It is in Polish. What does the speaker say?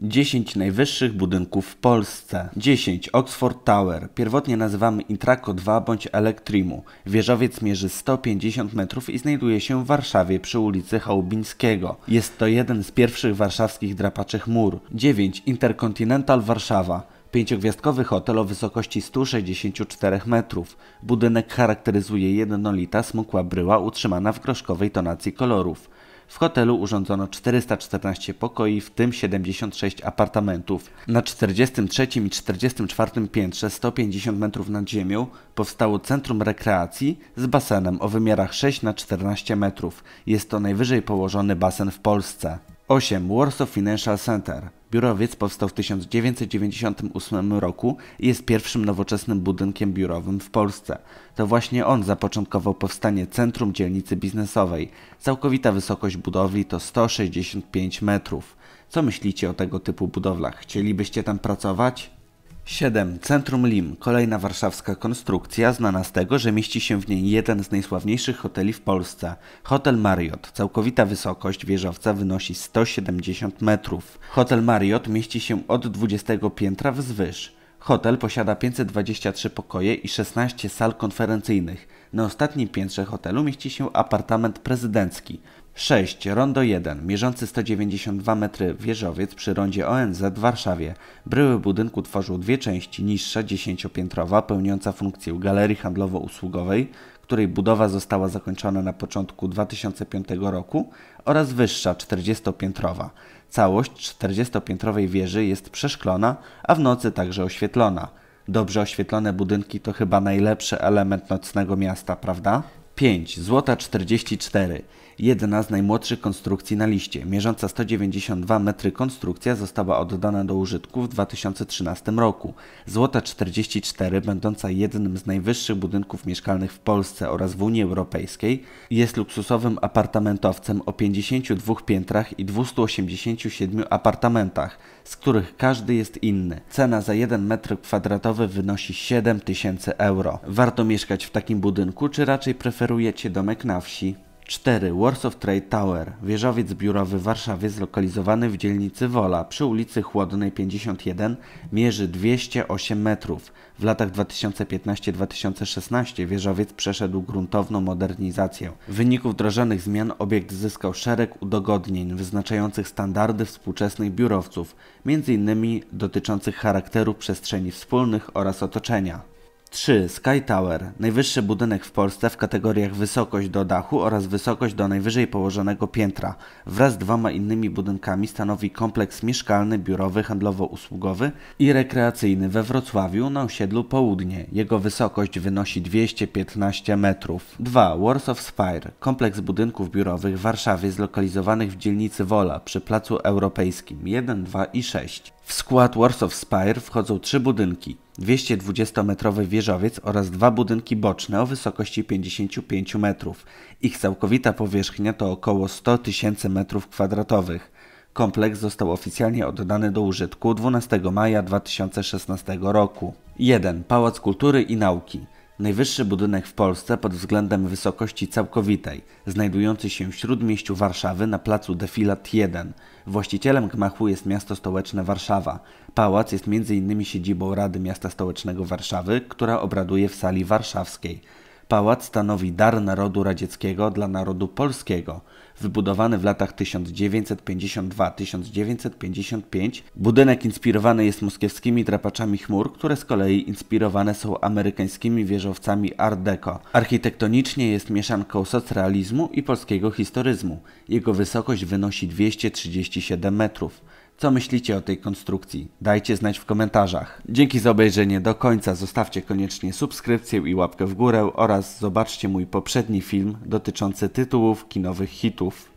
10 najwyższych budynków w Polsce. 10. Oxford Tower. Pierwotnie nazywamy Intraco 2 bądź Elektrimu. Wieżowiec mierzy 150 metrów i znajduje się w Warszawie przy ulicy Chałubińskiego. Jest to jeden z pierwszych warszawskich drapaczych mur. 9. Intercontinental Warszawa. Pięciogwiazdkowy hotel o wysokości 164 metrów. Budynek charakteryzuje jednolita smukła bryła utrzymana w groszkowej tonacji kolorów. W hotelu urządzono 414 pokoi, w tym 76 apartamentów. Na 43 i 44 piętrze, 150 metrów nad ziemią, powstało centrum rekreacji z basenem o wymiarach 6 na 14 metrów. Jest to najwyżej położony basen w Polsce. 8. Warsaw Financial Center. Biurowiec powstał w 1998 roku i jest pierwszym nowoczesnym budynkiem biurowym w Polsce. To właśnie on zapoczątkował powstanie centrum dzielnicy biznesowej. Całkowita wysokość budowli to 165 metrów. Co myślicie o tego typu budowlach? Chcielibyście tam pracować? 7. Centrum Lim, kolejna warszawska konstrukcja, znana z tego, że mieści się w niej jeden z najsławniejszych hoteli w Polsce. Hotel Marriott. Całkowita wysokość wieżowca wynosi 170 metrów. Hotel Marriott mieści się od 20 piętra wzwyż. Hotel posiada 523 pokoje i 16 sal konferencyjnych. Na ostatnim piętrze hotelu mieści się apartament prezydencki. 6. Rondo 1, mierzący 192 metry wieżowiec przy rondzie ONZ w Warszawie. Bryły budynku tworzył dwie części, niższa 10-piętrowa, pełniąca funkcję galerii handlowo-usługowej, której budowa została zakończona na początku 2005 roku oraz wyższa 40-piętrowa. Całość 40-piętrowej wieży jest przeszklona, a w nocy także oświetlona. Dobrze oświetlone budynki to chyba najlepszy element nocnego miasta, prawda? 5. Złota 44. Jedna z najmłodszych konstrukcji na liście. Mierząca 192 metry konstrukcja została oddana do użytku w 2013 roku. Złota 44, będąca jednym z najwyższych budynków mieszkalnych w Polsce oraz w Unii Europejskiej, jest luksusowym apartamentowcem o 52 piętrach i 287 apartamentach, z których każdy jest inny. Cena za 1 metr kwadratowy wynosi 7 tysięcy euro. Warto mieszkać w takim budynku, czy raczej preferujecie domek na wsi? 4. Warsaw Trade Tower, wieżowiec biurowy w Warszawie zlokalizowany w dzielnicy Wola przy ulicy Chłodnej 51 mierzy 208 metrów. W latach 2015-2016 wieżowiec przeszedł gruntowną modernizację. W wyniku wdrożonych zmian obiekt zyskał szereg udogodnień wyznaczających standardy współczesnych biurowców, m.in. dotyczących charakteru przestrzeni wspólnych oraz otoczenia. 3. Sky Tower. Najwyższy budynek w Polsce w kategoriach wysokość do dachu oraz wysokość do najwyżej położonego piętra. Wraz z dwoma innymi budynkami stanowi kompleks mieszkalny, biurowy, handlowo-usługowy i rekreacyjny we Wrocławiu na osiedlu Południe. Jego wysokość wynosi 215 metrów. 2. Warsaw Spire. Kompleks budynków biurowych w Warszawie zlokalizowanych w dzielnicy Wola przy Placu Europejskim 1, 2 i 6. W skład Warsaw Spire wchodzą trzy budynki. 220-metrowy wieżowiec oraz dwa budynki boczne o wysokości 55 metrów. Ich całkowita powierzchnia to około 100 tysięcy metrów kwadratowych. Kompleks został oficjalnie oddany do użytku 12 maja 2016 roku. 1. Pałac Kultury i Nauki. Najwyższy budynek w Polsce pod względem wysokości całkowitej, znajdujący się w śródmieściu Warszawy na placu Defilat 1. Właścicielem gmachu jest miasto stołeczne Warszawa. Pałac jest m.in. siedzibą Rady Miasta Stołecznego Warszawy, która obraduje w sali warszawskiej. Pałac stanowi dar narodu radzieckiego dla narodu polskiego. Wybudowany w latach 1952-1955, budynek inspirowany jest moskiewskimi drapaczami chmur, które z kolei inspirowane są amerykańskimi wieżowcami Art Deco. Architektonicznie jest mieszanką socrealizmu i polskiego historyzmu. Jego wysokość wynosi 237 metrów. Co myślicie o tej konstrukcji? Dajcie znać w komentarzach. Dzięki za obejrzenie do końca. Zostawcie koniecznie subskrypcję i łapkę w górę oraz zobaczcie mój poprzedni film dotyczący tytułów kinowych hitów.